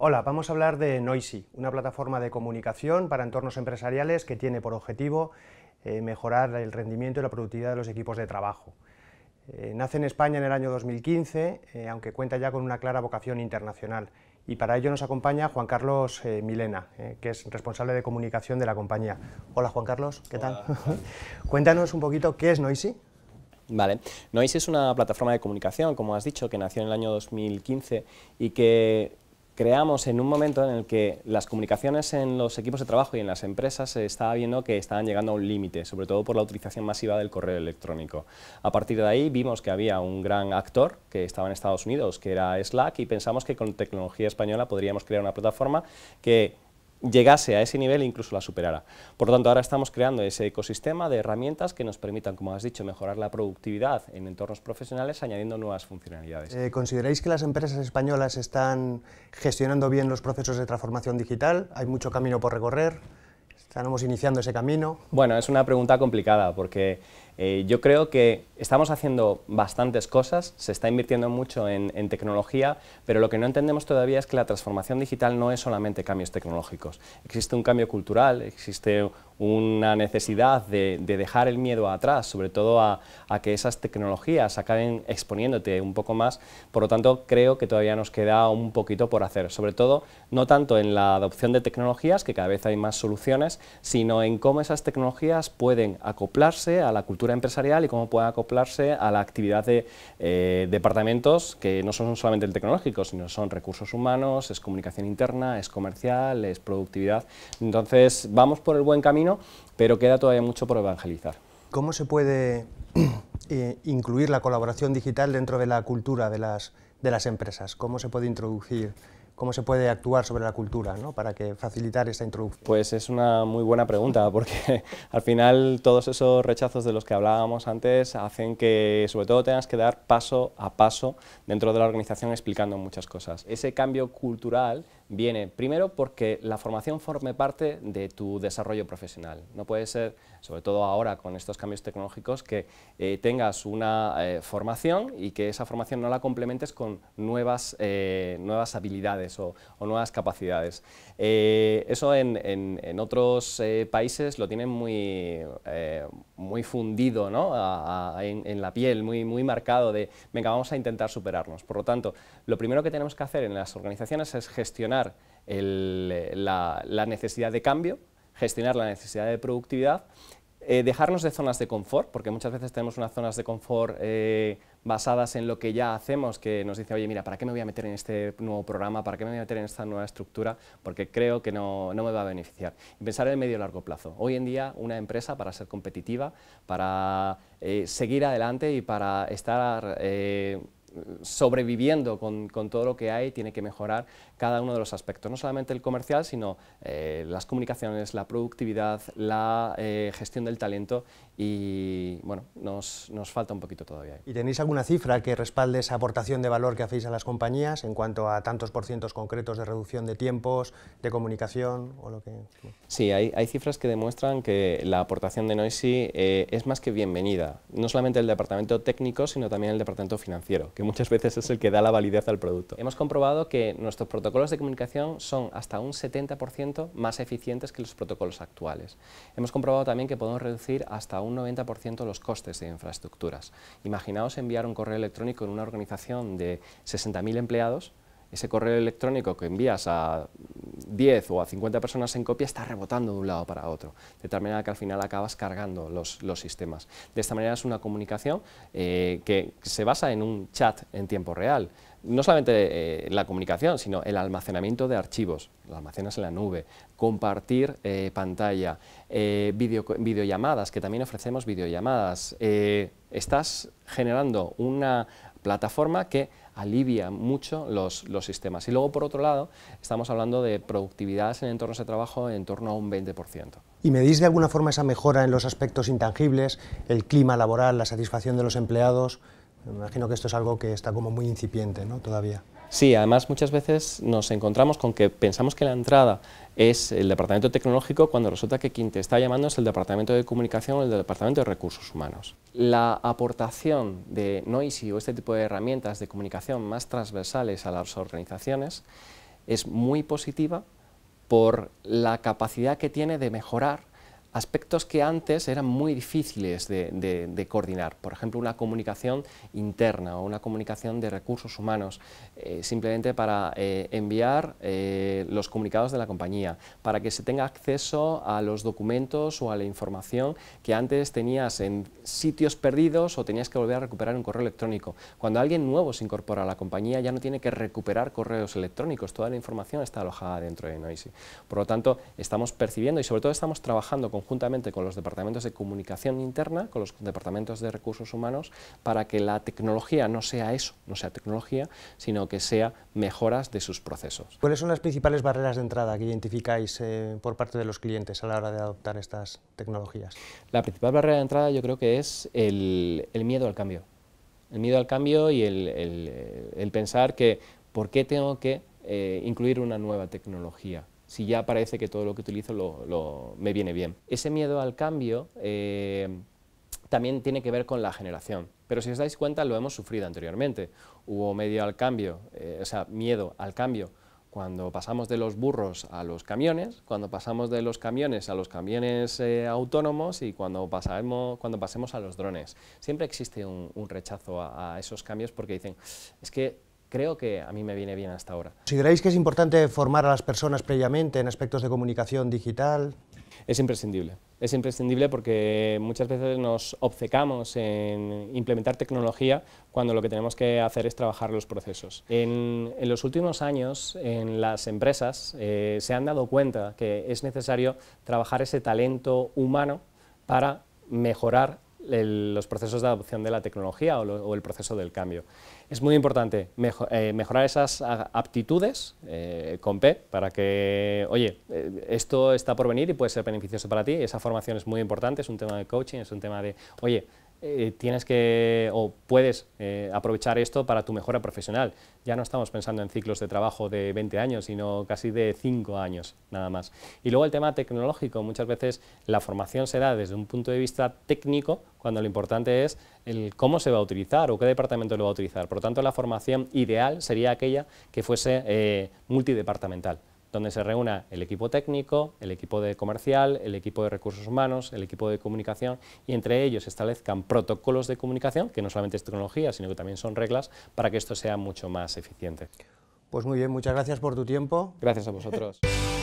Hola, vamos a hablar de Noisy, una plataforma de comunicación para entornos empresariales que tiene por objetivo eh, mejorar el rendimiento y la productividad de los equipos de trabajo. Eh, nace en España en el año 2015, eh, aunque cuenta ya con una clara vocación internacional. Y para ello nos acompaña Juan Carlos Milena, que es responsable de comunicación de la compañía. Hola Juan Carlos, ¿qué tal? Cuéntanos un poquito qué es Noisy. Vale, Noisy es una plataforma de comunicación, como has dicho, que nació en el año 2015 y que creamos en un momento en el que las comunicaciones en los equipos de trabajo y en las empresas se estaba viendo que estaban llegando a un límite, sobre todo por la utilización masiva del correo electrónico. A partir de ahí vimos que había un gran actor que estaba en Estados Unidos, que era Slack, y pensamos que con tecnología española podríamos crear una plataforma que llegase a ese nivel e incluso la superara. Por lo tanto, ahora estamos creando ese ecosistema de herramientas que nos permitan, como has dicho, mejorar la productividad en entornos profesionales añadiendo nuevas funcionalidades. Eh, ¿Consideráis que las empresas españolas están gestionando bien los procesos de transformación digital? ¿Hay mucho camino por recorrer? ¿Estamos iniciando ese camino? Bueno, es una pregunta complicada porque eh, yo creo que estamos haciendo bastantes cosas, se está invirtiendo mucho en, tecnología, pero lo que no entendemos todavía es que la transformación digital no es solamente cambios tecnológicos. Existe un cambio cultural, existe una necesidad de, dejar el miedo atrás, sobre todo a, que esas tecnologías acaben exponiéndote un poco más. Por lo tanto, creo que todavía nos queda un poquito por hacer, sobre todo no tanto en la adopción de tecnologías, que cada vez hay más soluciones, sino en cómo esas tecnologías pueden acoplarse a la cultura empresarial y cómo puede acoplarse a la actividad de eh, departamentos que no son solamente el tecnológico, sino son recursos humanos, es comunicación interna, es comercial, es productividad. Entonces, vamos por el buen camino, pero queda todavía mucho por evangelizar. ¿Cómo se puede eh, incluir la colaboración digital dentro de la cultura de las, de las empresas? ¿Cómo se puede introducir cómo se puede actuar sobre la cultura ¿no? para facilitar esta introducción? Pues es una muy buena pregunta, porque al final todos esos rechazos de los que hablábamos antes hacen que sobre todo tengas que dar paso a paso dentro de la organización explicando muchas cosas. Ese cambio cultural viene primero porque la formación forme parte de tu desarrollo profesional. No puede ser, sobre todo ahora con estos cambios tecnológicos, que eh, tengas una eh, formación y que esa formación no la complementes con nuevas, eh, nuevas habilidades o, nuevas capacidades. eso en, en, otros países lo tienen muy, muy fundido ¿no? en, en, la piel, muy, muy marcado de, venga, vamos a intentar superarnos. Por lo tanto, lo primero que tenemos que hacer en las organizaciones es gestionar la, necesidad de cambio, gestionar la necesidad de productividad, eh, dejarnos de zonas de confort, porque muchas veces tenemos unas zonas de confort eh, basadas en lo que ya hacemos, que nos dice, oye, mira, ¿para qué me voy a meter en este nuevo programa? ¿Para qué me voy a meter en esta nueva estructura? Porque creo que no, me va a beneficiar. Y pensar en el medio y largo plazo. Hoy en día, una empresa, para ser competitiva, para eh, seguir adelante y para estar sobreviviendo con, todo lo que hay, tiene que mejorar cada uno de los aspectos, no solamente el comercial, sino eh, las comunicaciones, la productividad, la eh, gestión del talento y bueno, nos, nos, falta un poquito todavía. ¿Y tenéis alguna cifra que respalde esa aportación de valor que hacéis a las compañías en cuanto a tantos por cientos concretos de reducción de tiempos, de comunicación o lo que...? Sí, hay, hay cifras que demuestran que la aportación de Noisy eh, es más que bienvenida, no solamente el departamento técnico, sino también el departamento financiero, que muchas veces es el que da la validez al producto. Hemos comprobado que nuestros protocolos de comunicación son hasta un 70% más eficientes que los protocolos actuales. Hemos comprobado también que podemos reducir hasta un un 90% los costes de infraestructuras. Imaginaos enviar un correo electrónico en una organización de 60.000 empleados, ese correo electrónico que envías a 10 o a 50 personas en copia está rebotando de un lado para otro, de tal manera que al final acabas cargando los, sistemas. De esta manera es una comunicación eh, que se basa en un chat en tiempo real no solamente eh, la comunicación, sino el almacenamiento de archivos, lo almacenas en la nube, compartir eh, pantalla, eh, videollamadas, que también ofrecemos videollamadas. estás generando una plataforma que alivia mucho los, los, sistemas. Y luego, por otro lado, estamos hablando de productividad en entornos de trabajo en torno a un 20%. ¿Y medís de alguna forma esa mejora en los aspectos intangibles, el clima laboral, la satisfacción de los empleados? Me imagino que esto es algo que está como muy incipiente ¿no? todavía. Sí, además muchas veces nos encontramos con que pensamos que la entrada es el departamento tecnológico cuando resulta que quien te está llamando es el departamento de comunicación o el departamento de recursos humanos. La aportación de Noisy o este tipo de herramientas de comunicación más transversales a las organizaciones es muy positiva por la capacidad que tiene de mejorar aspectos que antes eran muy difíciles de, coordinar, por ejemplo una comunicación interna o una comunicación de recursos humanos, eh, simplemente para eh, enviar eh, los comunicados de la compañía, para que se tenga acceso a los documentos o a la información que antes tenías en sitios perdidos o tenías que volver a recuperar un correo electrónico. Cuando alguien nuevo se incorpora a la compañía ya no tiene que recuperar correos electrónicos, toda la información está alojada dentro de Noisy. Por lo tanto, estamos percibiendo y sobre todo estamos trabajando con conjuntamente con los departamentos de comunicación interna, con los departamentos de recursos humanos, para que la tecnología no sea eso, no sea tecnología, sino que sea mejoras de sus procesos. ¿Cuáles son las principales barreras de entrada que identificáis eh, por parte de los clientes a la hora de adoptar estas tecnologías? La principal barrera de entrada yo creo que es el, miedo al cambio. El miedo al cambio y el, pensar que ¿por qué tengo que eh, incluir una nueva tecnología? Si ya parece que todo lo que utilizo me viene bien. Ese miedo al cambio eh, también tiene que ver con la generación, pero si os dais cuenta lo hemos sufrido anteriormente. Hubo medio al cambio, eh, o sea, miedo al cambio cuando pasamos de los burros a los camiones, cuando pasamos de los camiones a los camiones eh, autónomos y cuando, pasamos, cuando pasemos a los drones. Siempre existe un, rechazo a, esos cambios porque dicen, es que creo que a mí me viene bien hasta ahora. ¿Consideráis que es importante formar a las personas previamente en aspectos de comunicación digital? Es imprescindible. Es imprescindible porque muchas veces nos obcecamos en implementar tecnología cuando lo que tenemos que hacer es trabajar los procesos. En, los últimos años, en las empresas, eh, se han dado cuenta que es necesario trabajar ese talento humano para mejorar los procesos de adopción de la tecnología o, el proceso del cambio. Es muy importante eh, mejorar esas aptitudes eh, con P para que, oye, eh, esto está por venir y puede ser beneficioso para ti, esa formación es muy importante, es un tema de coaching, es un tema de, oye, eh, tienes que o puedes eh, aprovechar esto para tu mejora profesional. Ya no estamos pensando en ciclos de trabajo de 20 años, sino casi de 5 años nada más. Y luego el tema tecnológico, muchas veces la formación se da desde un punto de vista técnico, cuando lo importante es el cómo se va a utilizar o qué departamento lo va a utilizar. Por lo tanto, la formación ideal sería aquella que fuese eh, multidepartamental donde se reúna el equipo técnico, el equipo de comercial, el equipo de recursos humanos, el equipo de comunicación y entre ellos establezcan protocolos de comunicación, que no solamente es tecnología, sino que también son reglas, para que esto sea mucho más eficiente. Pues muy bien, muchas gracias por tu tiempo. Gracias a vosotros.